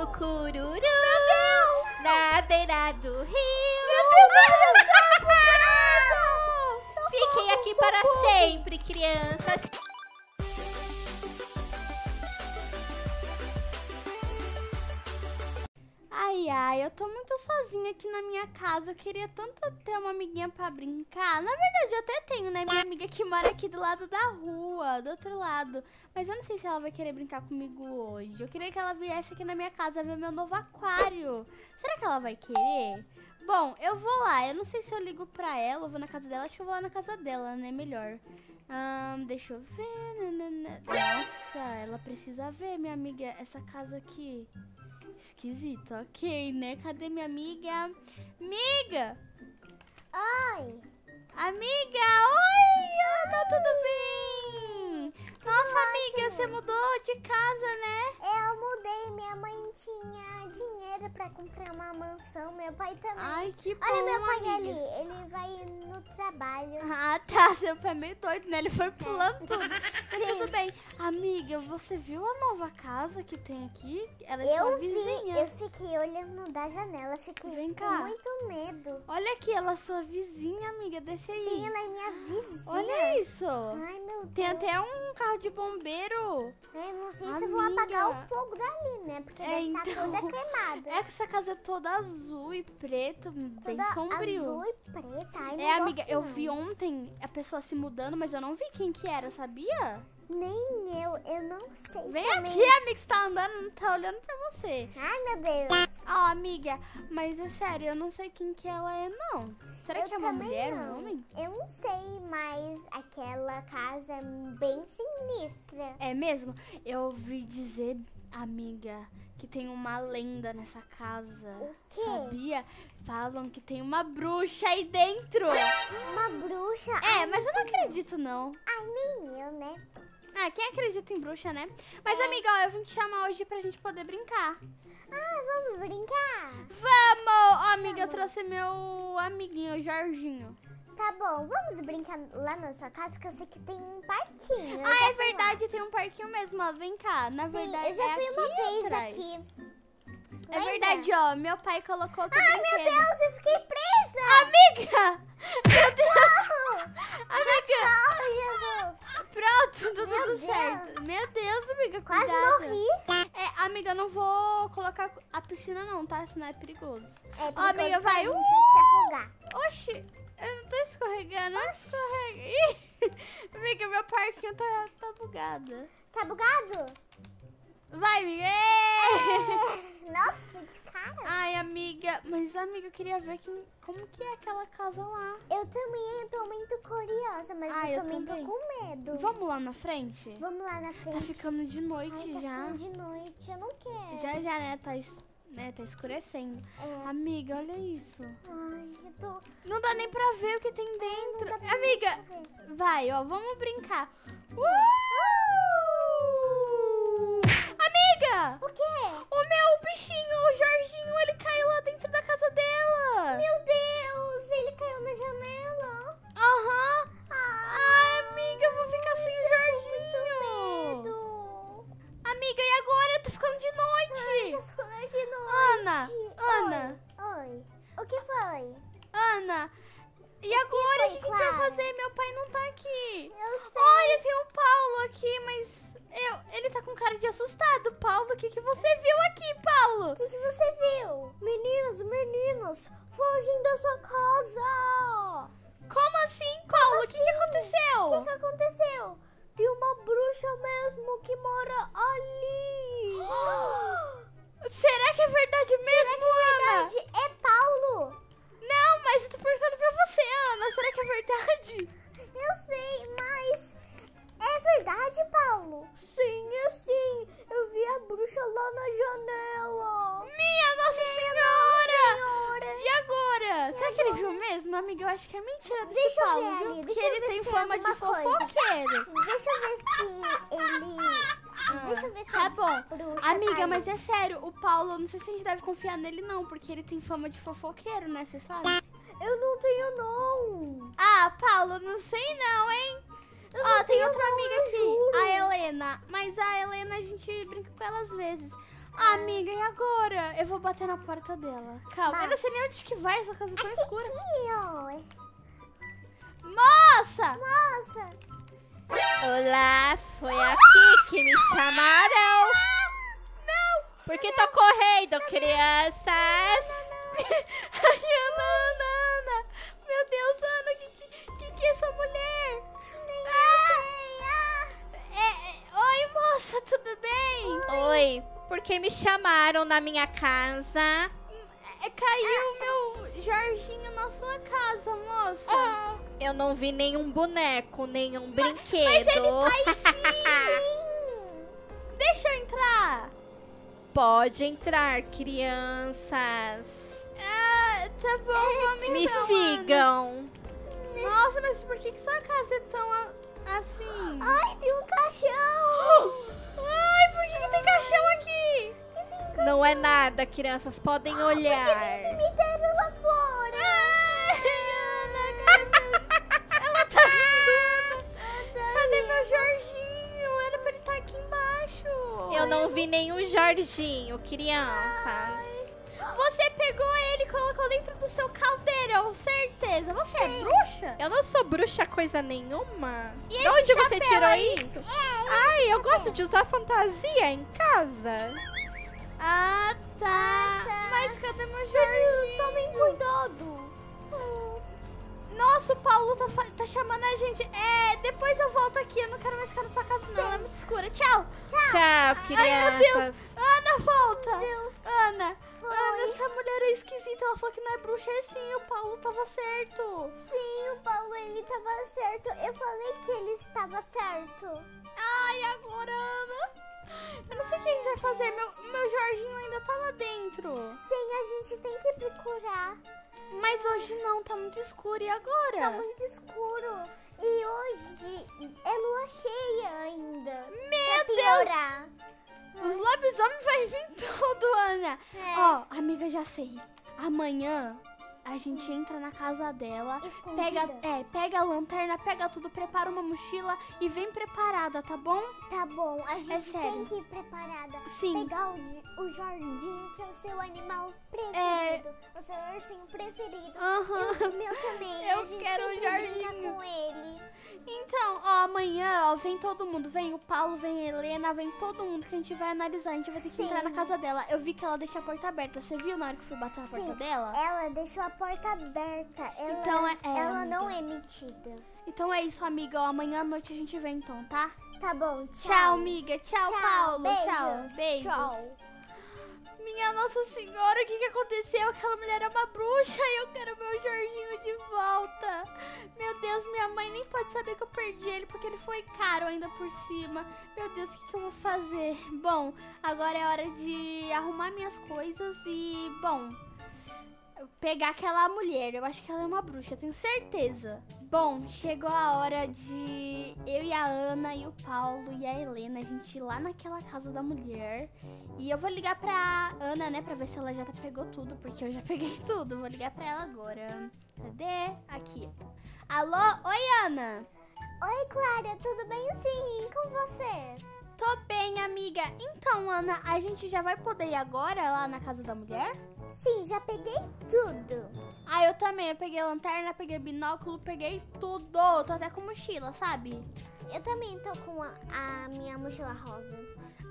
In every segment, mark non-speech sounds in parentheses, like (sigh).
sapo cururu na beira do rio. Fiquem aqui para sempre, crianças. Ai, ai, eu tô muito sozinha aqui na minha casa. Eu queria tanto ter uma amiguinha pra brincar. Na verdade, eu até tenho, né? Minha amiga que mora aqui do lado da rua, do outro lado. Mas eu não sei se ela vai querer brincar comigo hoje. Eu queria que ela viesse aqui na minha casa ver meu novo aquário. Será que ela vai querer? Bom, eu vou lá. Eu não sei se eu ligo pra ela ou vou na casa dela. Acho que eu vou lá na casa dela, né? Melhor. Ahn, deixa eu ver. Nossa, ela precisa ver, minha amiga, essa casa aqui. Esquisito, ok, né? Cadê minha amiga? Amiga! Oi, Amiga! Oi, Ana, tudo bem? Nossa, amiga, você mudou de casa, né? eu mudei. Minha mãe tinha dinheiro pra comprar uma mansão. Meu pai também. Ai, que bom, Olha meu pai amiga. ali. Ele vai no trabalho. Ah, tá. Seu pai é meio doido, né? Ele foi pulando tudo. Mas (laughs) tudo bem. Amiga, você viu a nova casa que tem aqui? Ela é sua Eu vi, vizinha. eu fiquei olhando da janela, fiquei Vem com cá. muito medo. Olha aqui, ela é sua vizinha, amiga. Desce aí. Sim, ela é minha vizinha. Olha isso. Ai, meu Deus. Tem até um carro de bombeiro. Eu não sei se eu vou Amiga. apagar o fogo dali, né? Porque É, deve então. estar toda queimada. É que essa casa é toda azul e preto, bem Toda sombrio. azul e preta. Ai, É, amiga, eu vi ontem a pessoa se mudando, mas eu não vi quem que era, sabia? Nem eu, eu não sei Vem também. aqui, amiga, você tá andando, não tá olhando pra você. Ai, meu Deus. Ó, amiga, mas é sério, eu não sei quem que ela é, não. Será eu que é uma mulher, não. um homem? Eu não sei, mas aquela casa é bem sinistra. É mesmo? Eu ouvi dizer, amiga, que tem uma lenda nessa casa. O quê? Sabia? Falam que tem uma bruxa aí dentro. Uma bruxa. É, Ai, mas eu não acredito, não. Ai, nem eu, né? Ah, quem acredita em bruxa, né? Mas, É. amiga, ó, eu vim te chamar hoje pra gente poder brincar. Ah, vamos brincar? Vamos! Ó, amiga, eu trouxe meu amiguinho, Jorginho. Tá bom, vamos brincar lá na sua casa, que eu sei que tem um parquinho. Ah, é fui lá. verdade, tem um parquinho mesmo, ó. Vem cá. Na Sim, verdade, eu já é fui uma vez atrás. aqui. É Lembra? verdade, ó. Meu pai colocou outro Ai, meu. Deus, eu fiquei presa! Amiga! Meu (laughs) Deus! Amiga! Pronto, tudo, Meu tudo Deus. certo. Meu Deus, amiga, Quase cuidado. morri. É, amiga, eu não vou colocar a piscina não, tá? Senão é perigoso. É, Ó, amiga, perigoso vai. gente se afogar. Oxi, eu não tô escorregando, eu escorrego. Ih, (laughs) amiga, meu parquinho tá, tá bugado. Tá bugado? Vai, amiga. Ê! (laughs) Nossa, fui de cara. Ai, amiga, mas amiga, eu queria ver que, como que é aquela casa lá. Eu também tô muito curiosa, mas Ah, eu eu também também. tô com medo. Vamos lá na frente? Vamos lá na frente. Tá ficando de Ai, noite tá já. ficando de noite, eu não quero. Já, já, né? Tá, es- né? tá escurecendo. É. Amiga, olha isso. Ai, eu tô... Não dá nem pra ver o que tem dentro. pra Amiga, vai, ó, vamos brincar. Uh! Amiga! O quê? O meu bichinho, o Jorginho, ele caiu lá dentro da casa dela. Meu Deus, ele caiu na janela. Aham. Ah, Ai, amiga, eu vou ficar sem o Jorginho. medo. Amiga, e agora? Tá ficando de Ai, noite. tá ficando de noite. Ana, Ana, Oi, oi. O que foi? Ana. E agora? O foi, que, que a gente vai Clara? fazer? Meu pai não tá aqui. Eu sei. Olha, tem o Paulo aqui, mas eu, ele tá com cara de assustado. Paulo, o que, que você viu aqui, Paulo? O que, que você viu? Meninos, meninos, fogem da sua casa. Como assim, Paulo? O que, que O aconteceu? que, que aconteceu? Tem uma bruxa mesmo que mora ali. Será que é verdade mesmo, Ana? Verdade, é Paulo. Não, mas eu tô perguntando pra você, Ana. Será que é verdade? Eu sei, mas é verdade, Paulo? Sim, é sim. Eu vi a bruxa lá na janela. Minha Nossa Senhora! Senhora. E agora? Será que ele viu mesmo? Amiga, eu acho que é mentira desse Deixa eu Paulo, ver viu? ali, Porque deixa eu ele ver tem se fama tem de alguma coisa. fofoqueiro. Deixa eu ver se ele. Deixa eu ver se Tá a bom. bruxa Amiga, tá mas ali. é sério, o Paulo, não sei se a gente deve confiar nele não, porque ele tem fama de fofoqueiro, né? Você sabe? Eu não tenho, não. Ah, Paulo, não sei não, hein? Eu Ó, não tem tenho outra não, amiga aqui, juro. a Helena. Mas a Helena, a gente brinca com ela às vezes. Ah, amiga, e agora? Eu vou bater na porta dela. Calma, eu não sei nem onde que vai essa casa é tão escura. Aqui, ó. Moça! Nossa. Olá, foi aqui que me chamaram. Porque tô correndo, crianças. Ai, Ana, Ana, Ana! Meu Deus, Ana, que que, que, que é essa mulher? Ah! É, é, oi, moça, tudo bem? Oi, porque me chamaram na minha casa? É, caiu meu Jorginho na sua casa, moça. Eu não vi nenhum boneco, nenhum brinquedo. Mas ele tá! (laughs) Deixa eu entrar! Pode entrar, crianças. Ah, tá bom, vamos Me então, sigam. Ana. Nossa, mas por que, que sua casa é tão a- assim? Ai, tem um caixão. Ai, por que, que tem caixão aqui? Não é nada, crianças. Podem olhar. Cemitério lá fora. Ai, Ana, cadê- (laughs) ela tá. Cadê meu Jorginho? Não vi nenhum Jorginho, crianças. Você pegou ele e colocou dentro do seu caldeirão, certeza. Você é bruxa? Eu não sou bruxa coisa nenhuma. E De onde você tirou aí? isso? Ai, eu gosto de usar fantasia em casa. Ah, tá. Mas cadê meu Jorginho? Tomem cuidado. Nossa, o Paulo tá, tá chamando a gente. É, depois eu volto aqui. Eu não quero mais ficar na sua casa, não. Ela é muito escura. Tchau. Tchau, Ai, meu crianças. Deus. Ana, volta. Deus. Ana. Oi. Ana, essa mulher é esquisita. Ela falou que não é bruxa. É sim, o Paulo tava certo. Sim, o Paulo, ele tava certo. Eu falei que ele estava certo. Ai, agora, Ana. Eu não sei o que a gente vai fazer. Meu, meu Jorginho ainda tá lá dentro. Sim, a gente tem que procurar. Mas hoje não, tá muito escuro. E agora? Tá muito escuro. E hoje é lua cheia ainda. Meu pra Deus. piorar. Os lobisomens vai vir tudo, Ana. É. Ó, amiga, já sei. Amanhã a gente entra na casa dela, Escondida. pega, é, pega a lanterna, pega tudo, prepara uma mochila e vem preparada, tá bom? Tá bom, a gente É sério. tem que ir preparada. Sim. Pegar o, o Jorginho, que é o seu animal preferido. É. O seu ursinho preferido. Aham. E o meu também. (laughs) Eu a gente quero o Jorginho. com ele. Então, ó, amanhã, ó, vem todo mundo. Vem o Paulo, vem a Helena, vem todo mundo que a gente vai analisar. A gente vai ter que Sim. entrar na casa dela. Eu vi que ela deixa a porta aberta. Você viu na hora que eu fui bater na Sim. porta dela? Ela deixou a porta aberta. Ela, Então é- é, ela não amiga. é metida. Então é isso, amiga. Ó, amanhã à noite a gente vem então, tá? Tá bom, tchau. Tchau, amiga. Tchau, Tchau, Paulo. beijos. Tchau. Beijos. Tchau. Minha Nossa Senhora, o que, que aconteceu? Aquela mulher é uma bruxa e eu quero meu Jorginho de volta. Meu Deus, minha mãe nem pode saber que eu perdi ele porque ele foi caro ainda por cima. Meu Deus, o que, que eu vou fazer? Bom, agora é hora de arrumar minhas coisas e, bom, pegar aquela mulher. Eu acho que ela é uma bruxa, tenho certeza. Bom, chegou a hora de eu e a Ana e o Paulo e a Helena a gente ir lá naquela casa da mulher. E eu vou ligar pra Ana, né, pra ver se ela já tá- pegou tudo, porque eu já (laughs) peguei tudo. Vou ligar pra ela agora. Cadê? Aqui. Alô? Oi, Ana. Oi, Clara, tudo bem sim? E com você? Tô bem, amiga. Então, Ana, a gente já vai poder ir agora lá na casa da mulher? Sim, já peguei tudo. Ah, eu também. Eu peguei lanterna, peguei binóculo, peguei tudo. Tô até com mochila, sabe? Eu também tô com a, a minha mochila rosa.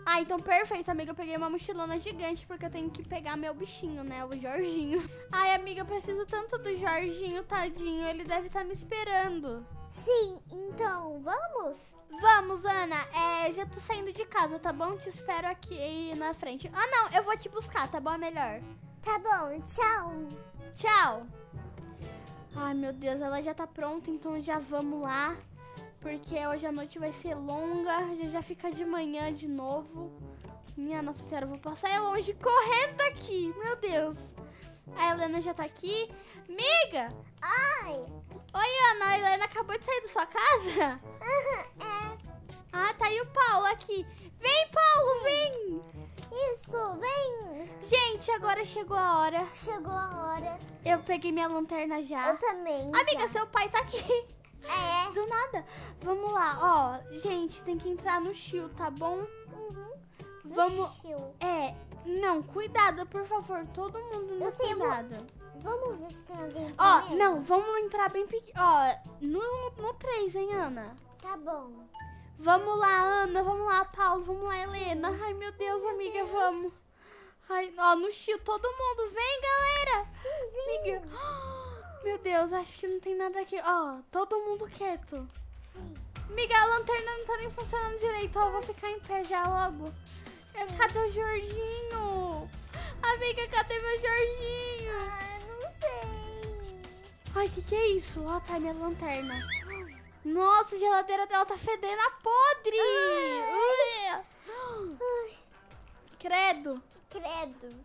Ah, então perfeito, amiga. Eu peguei uma mochilona gigante porque eu tenho que pegar meu bichinho, né? O Jorginho. (laughs) Ai, amiga, eu preciso tanto do Jorginho, tadinho. Ele deve estar me esperando. Sim, então vamos? Vamos, Ana. É, já tô saindo de casa, tá bom? Te espero aqui na frente. Ah, não, eu vou te buscar, tá bom? É melhor. Tá bom, tchau. Tchau. Ai, meu Deus, ela já tá pronta, então já vamos lá. Porque hoje a noite vai ser longa, já já fica de manhã de novo. Minha Nossa Senhora, eu vou passar longe correndo daqui, meu Deus. A Helena já tá aqui. Miga! Ai, Oi, Ana, a Helena acabou de sair da sua casa? é Ah, tá aí o Paulo aqui. Vem, Paulo, vem! Isso, vem. Gente, agora chegou a hora. Chegou a hora. Eu peguei minha lanterna já. Eu também. Amiga, já. seu pai tá aqui. É. Do nada. Vamos lá, ó. Gente, tem que entrar no chill, tá bom? Uhum. Vamos. Chill. É, Não, cuidado, por favor. Todo mundo no Eu sei, vou- cuidado. Vamos ver se tem alguém Ó, não, vamos entrar bem pequeno. Ó, no, no 3, hein, Ana? Tá bom. Vamos lá, Ana. Vamos lá, Paulo. Vamos lá, Helena. Ai, meu Deus, amiga, vamos. Ai, ó, no Chio, todo mundo. Vem, galera. Sim. Amiga. (gasps) Meu Deus, acho que não tem nada aqui. Ó, todo mundo quieto. Sim. Amiga, a lanterna não tá nem funcionando direito. Ó, eu vou ficar em pé já logo. É, Cadê o Jorginho? Amiga, cadê meu Jorginho? Ah, não sei. Ai, o que, que é isso? Ó, tá minha lanterna. Nossa, a geladeira dela tá fedendo a podre. Ui. Credo. Credo.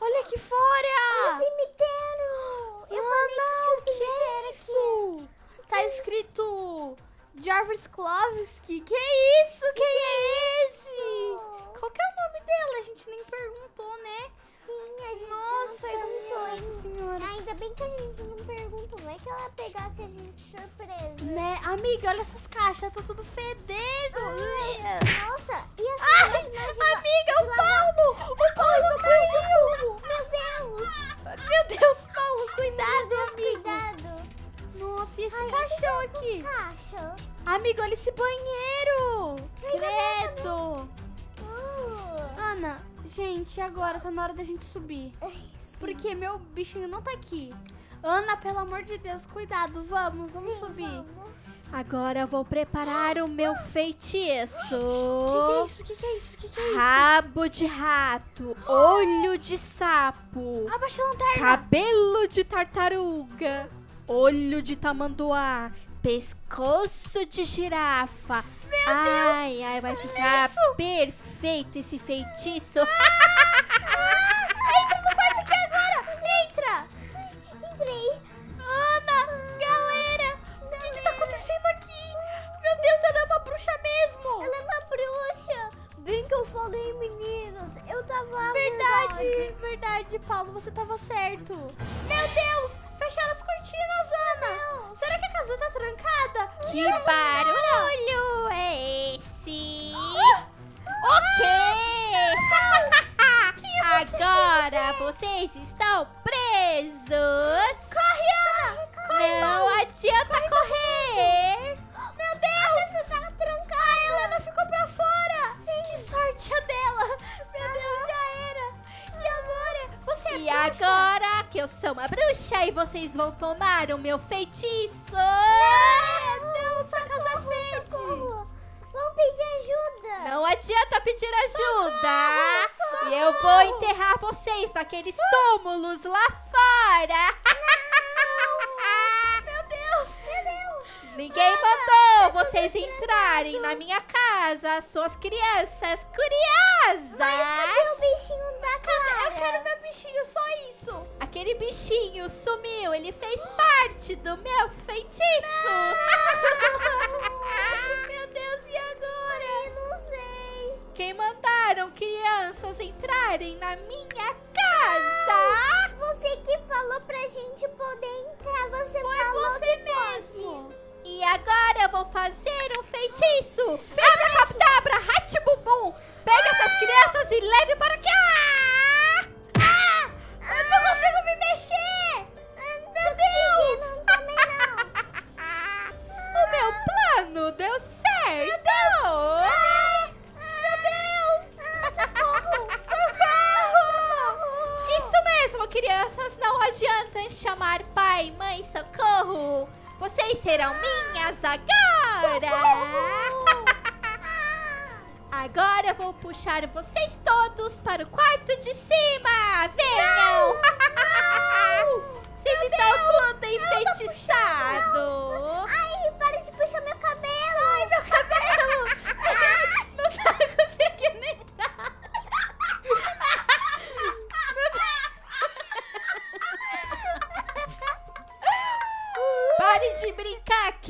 Olha aqui fora. O cemitério. Eu falei que tinha cemitério aqui. isso? Tá escrito Jarvis Klovsky. Que isso? Quem é esse? Qual que é o nome dela? A gente nem perguntou, né? Sim, a gente bem que a gente não perguntou. Vai que ela pegasse a gente de surpresa. Né? Amiga, olha essas caixas, tá tudo fedendo. Nossa, e as Ai, máquinas de amiga, o Paulo! O Paulo caiu! Meu Deus! Meu Deus, Paulo, cuidado, Deus, amigo. cuidado! Nossa, e esse Ai, caixão é aqui? caixas? Amigo, olha esse banheiro! Ai, Credo! Uh. Ana, gente, agora tá na hora da gente subir. Porque meu bichinho não tá aqui. Ana, pelo amor de Deus, cuidado, vamos, vamos Sim, subir. vamos. Agora eu vou preparar o meu feitiço. O que, que é isso? O que, que é isso? O que, que é isso? Rabo de rato, olho de sapo, Abaixa a lanterna. cabelo de tartaruga, olho de tamanduá, pescoço de girafa. ai, ai, vai ficar perfeito esse feitiço. Entra Verdade, verdade, Paulo, você tava certo. Meu Deus, fecharam as cortinas, Ana. Será que a casa tá trancada? Que barulho vão tomar o meu feitiço. Não, sua casa fede! Socorro. Vamos pedir ajuda. Não adianta pedir ajuda. E eu vou enterrar vocês naqueles túmulos lá fora. (laughs) Meu Deus! Meu Deus! Ninguém vocês entrarem na minha casa, suas crianças curiosas. Cadê o bichinho da Clara? Eu quero meu bichinho, só isso! Aquele bichinho sumiu, ele fez parte do meu feitiço. (laughs) Meu Deus, e agora? Eu não sei. Quem mandaram crianças entrarem na minha casa? Você que falou pra gente poder entrar, você Foi falou você que pode. E agora eu vou fazer um feitiço. Abracadabra, Hatibubum. Pega essas crianças e leve para cá.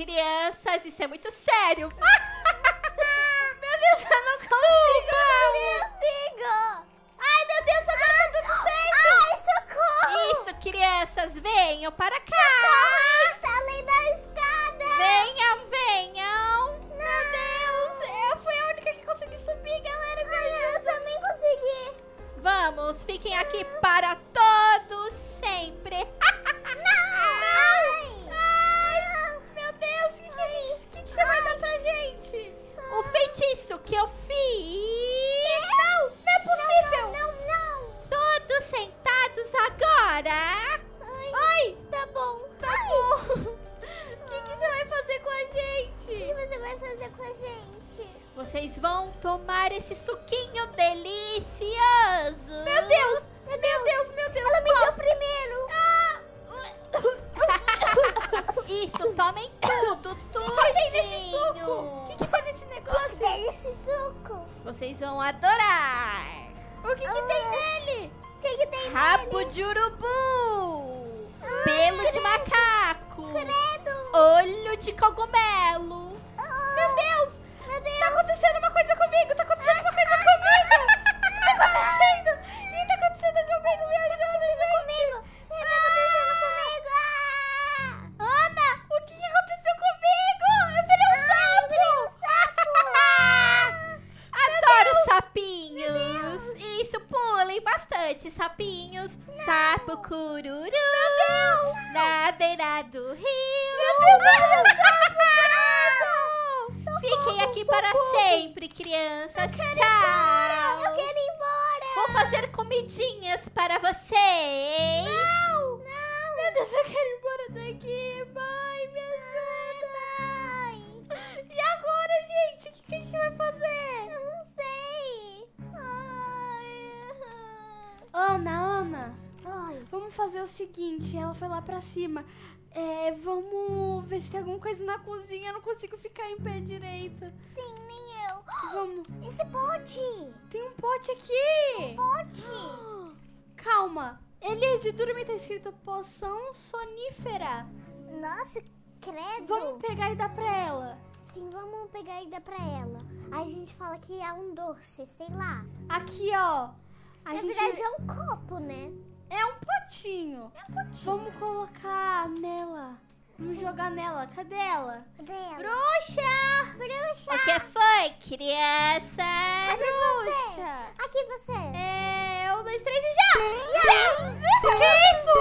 Crianças. Isso é muito sério. (laughs) de cogumelo. Meu Deus, Meu Deus. tá acontecendo uma coisa comigo, tá fazer o seguinte. Ela foi lá pra cima. É, vamos ver se tem alguma coisa na cozinha. Eu não consigo ficar em pé direito. Sim, nem eu. Vamos. Esse pote. Tem um pote aqui. Pote. Calma. Ele de dormir tá escrito poção sonífera. Nossa, credo. Vamos pegar e dar pra ela. Sim, vamos pegar e dar pra ela. Aí a gente fala que é um doce, sei lá. Aqui, ó. A Na gente... verdade é um copo, né? É um potinho. É um potinho. Vamos colocar nela. Vamos jogar nela. Cadê ela? Cadê ela? Bruxa! Bruxa. O que foi? Aqui você. Bruxa! Aqui você. É. Um, dois, três e já! Já. O que é isso?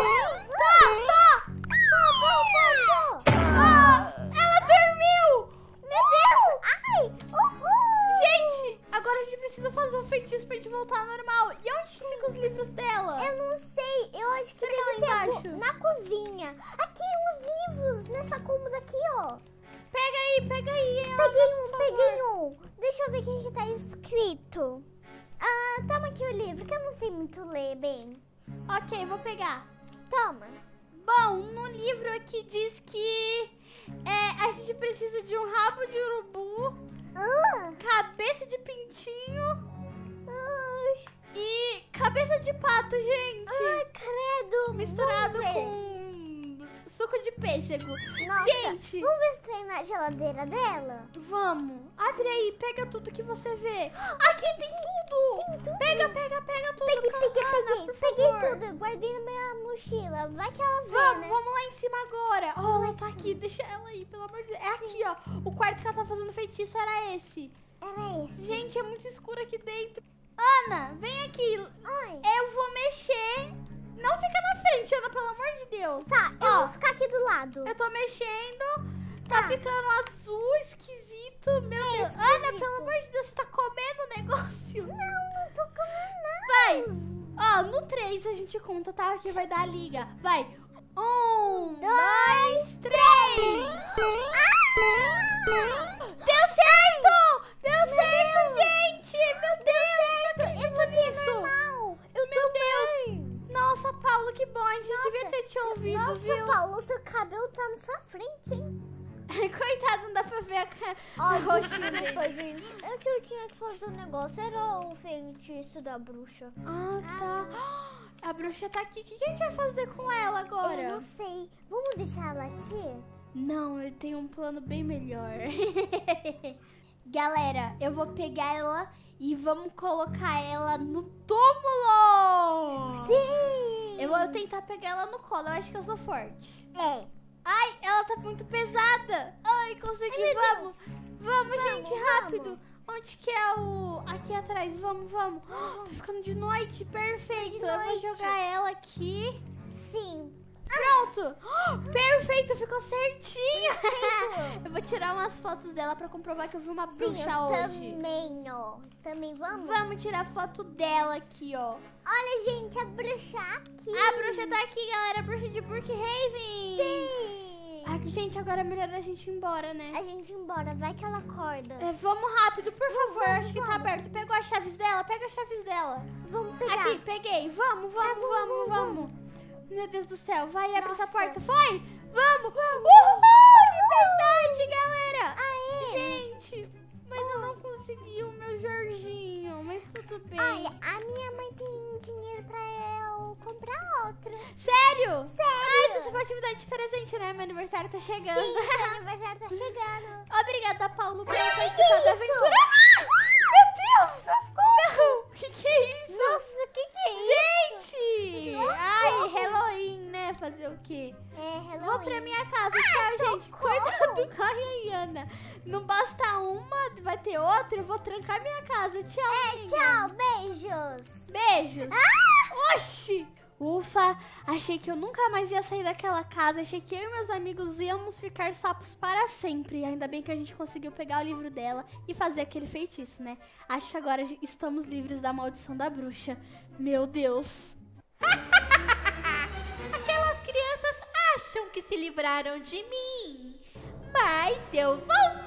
Tá, tá! Precisa fazer um feitiço pra gente voltar ao normal. E onde que ficam os livros dela? Eu não sei. Eu acho que deve é ser co- embaixo? na cozinha. Aqui uns livros nessa cômoda aqui, ó. Pega aí, pega aí. Ana, Peguei um, peguei um. Deixa eu ver o que, que tá escrito. Ah, toma aqui o livro, que eu não sei muito ler bem. Ok, vou pegar. Toma. Bom, no livro aqui diz que é, a gente precisa de um rabo de urubu, Ah, cabeça de pintinho e cabeça de pato, gente. ai, credo. misturado com suco de pêssego. Nossa, Gente, vamos ver se tem na geladeira dela. vamos. Abre aí, pega tudo que você vê. (gasps) Aqui tem tudo. Pega, pega, pega tudo. Peguei, peguei, Ana, peguei. Peguei favor. tudo, guardei na minha mochila. Vai que ela vê, Vamos, né? vamos lá em cima agora. Ó, ela lá em tá aqui, deixa ela aí, pelo amor de Deus. É aqui, ó. O quarto que ela tá fazendo feitiço era esse. Era esse. Gente, é muito escuro aqui dentro. Ana, vem aqui. Ai. Eu vou mexer. Não fica na frente, Ana, pelo amor de Deus. Tá, eu Ó. vou ficar aqui do lado. Eu tô mexendo. Tá, Tá. ficando azul, esquisito. Meu Deus. Ana, esquisito. pelo amor de Deus, você tá comendo o negócio? Não, não tô comendo nada. Vai. Ó, no 3 a gente conta, tá? Que vai dar a liga. Vai. Um, dois, três. Deu certo! Deu certo, gente! Meu Deus, não acredito nisso! Normal. Meu Deus! Nossa, Paulo, que bom! A gente Nossa. devia ter te ouvido, Nossa, viu? Paulo, seu cabelo tá na sua frente, hein? (laughs) Coitado, não dá pra ver a, ca- Ó, a roxinha desculpa, gente. É que eu tinha que fazer um negócio. Era o feitiço da bruxa. Ah, tá. A bruxa tá aqui. O que a gente vai fazer com ela agora? Eu não sei. Vamos deixar ela aqui? Não, eu tenho um plano bem melhor. (laughs) Galera, eu vou pegar ela e vamos colocar ela no túmulo! Sim! Eu vou tentar pegar ela no colo, eu acho que eu sou forte. É. Ai, ela tá muito pesada! Ai, consegui, Ai, meu vamos! Vamos, gente, vamos. rápido! Onde que é o... Aqui atrás, vamos, vamos. Tá ficando de noite, perfeito. Eu vou noite. jogar ela aqui. Sim. Pronto! (gasps) Perfeito, ficou certinho! (laughs) eu vou tirar umas fotos dela pra comprovar que eu vi uma Sim, bruxa eu hoje. também, ó. Também vamos? Vamos tirar foto dela aqui, ó. Olha, gente, a bruxa aqui. A bruxa tá aqui, galera. A bruxa de Brookhaven. Sim. Ai, gente, agora é melhor a gente ir embora, né? A gente ir embora, vai que ela acorda. É, vamos rápido, por favor. vamos, Acho que tá vamos. aberto. Pegou as chaves dela? Pega as chaves dela. Vamos pegar. Aqui, peguei. Vamos, vamos, Tá, vamos, vamos, vamos, vamos. Meu Deus do céu. Vai, abre essa porta. Foi! Vamos! Uhul! Liberdade, galera! Aê. Gente, mas eu não consegui o meu Jorginho. Mas tudo bem. Olha, a minha mãe tem dinheiro pra eu comprar outro. Sério? Sério? Ai, você pode me dar de presente, né? Meu aniversário tá chegando. Sim, (laughs) seu aniversário tá chegando. Obrigada, Paulo, por Ai, que participar da aventura. Ah, Meu Deus! Não! O que, que é isso? Nossa, o que que é isso? Gente! Ai, Halloween, né? Fazer o quê? É, Halloween. Vou pra minha casa. Tchau, gente. socorro. Cuidado. Ai, ai, Ana. Não basta uma, vai ter outra. Eu vou trancar minha casa. Tchau, amiga. Tchau, beijos. Beijo. Ah! Oxi! Ufa, achei que eu nunca mais ia sair daquela casa. Achei que eu e meus amigos íamos ficar sapos para sempre. Ainda bem que a gente conseguiu pegar o livro dela e fazer aquele feitiço, né? Acho que agora estamos livres da maldição da bruxa. Meu Deus. (laughs) Acham que se livraram de mim. Mas eu voltei!